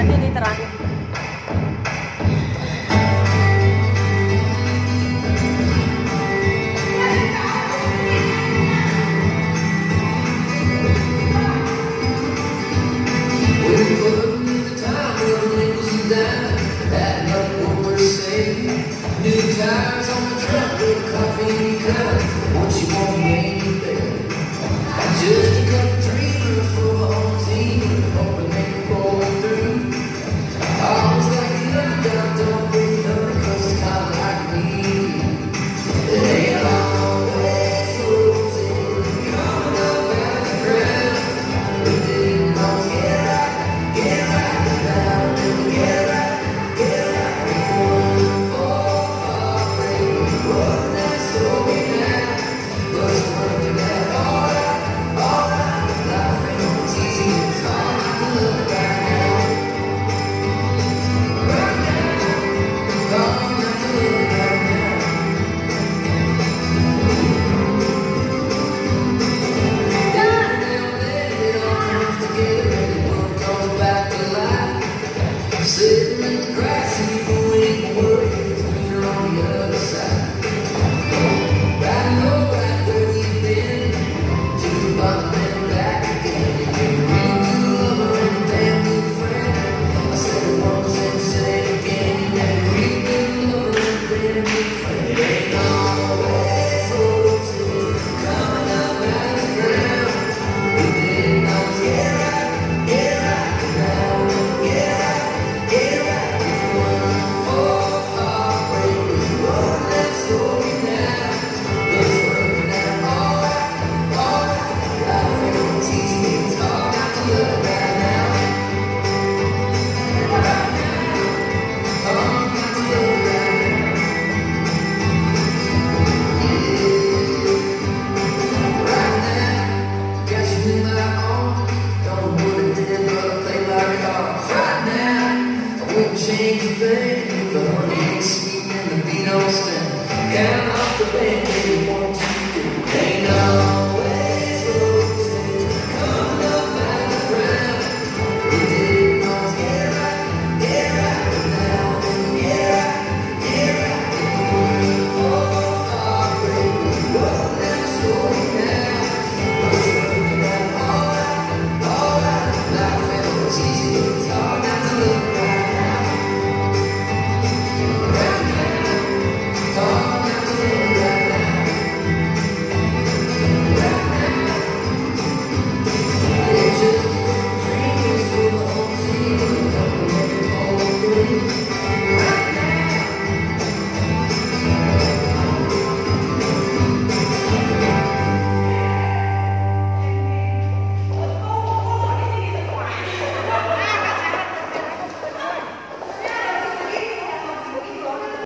nanti ini terakhir New change things. The and the Beatles stand. down off the bank, you want to.